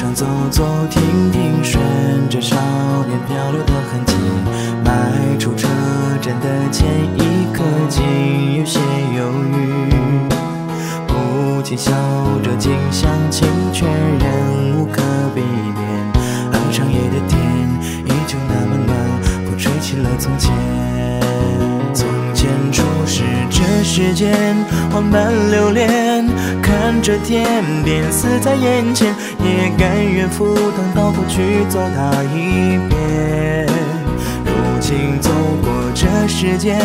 上走走停停，顺着少年漂流的痕迹，迈出车站的前一刻，竟有些犹豫。不禁笑着，近乡情却仍无可避免。而长夜的天依旧那么暖，风吹起了从前。从前初识这世间，万般留恋，看着天边死在眼前，也甘愿赴汤蹈火去走它一遍。如今走过这世间，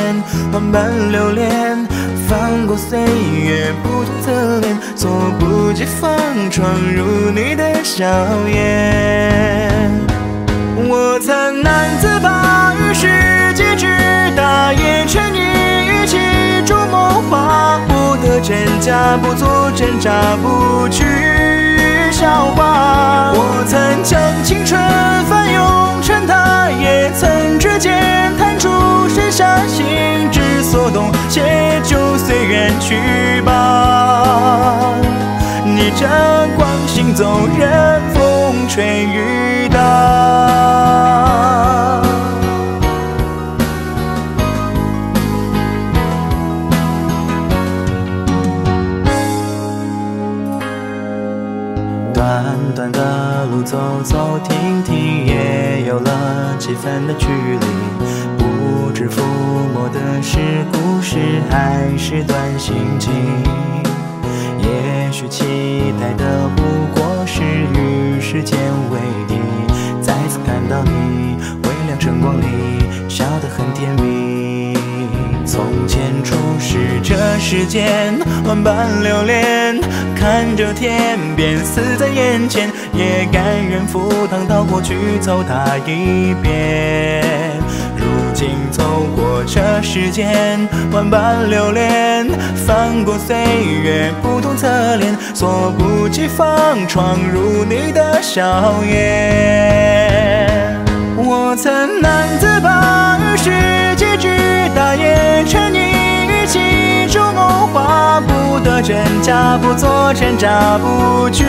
万般留恋，翻过岁月不同侧脸，措不及防闯入你的笑颜。我曾难自拔于世界之大，也沉溺于其中梦话，真假，不做挣扎，不去笑话。我曾将青春翻涌成她，也曾指尖弹出盛夏，心之所动，且就随缘去吧。逆着光行走，任风吹雨短短的路走走停停，也有了几分的距离。不知抚摸的是故事，还是段心情。也许期待的不过是与时间为敌。再次看到你，微亮晨光里，笑得很甜蜜。从前初识这世间，万般留恋，看着天边死在眼前，也甘愿赴汤蹈火去走它一遍。如今走过这世间，万般留恋，翻过岁月不同侧脸，措不及防闯入你的笑颜。我曾难自拔得真假，不做挣扎，不惧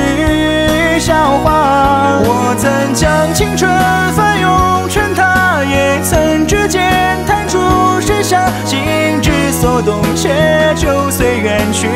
笑话。我曾将青春翻涌成她，也曾指尖弹出盛夏，心之所动，且就随缘去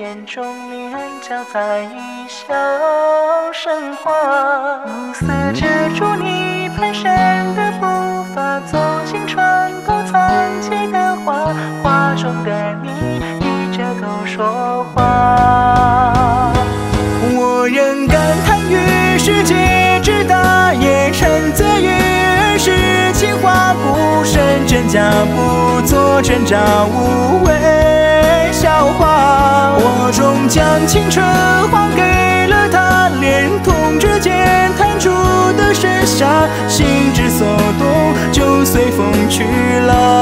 眼中明暗交杂，一笑生花。暮色遮住你蹒跚的步伐，走进床头藏起的画，画中的你低着头说话。我仍感叹于世界之大，也沉醉于儿时情话，不慎真假，不做挣扎，无谓我终将青春还给了他，连同指尖弹出的盛夏，心之所动，就随风去了。